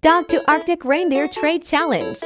Dog to Arctic Reindeer Trade Challenge.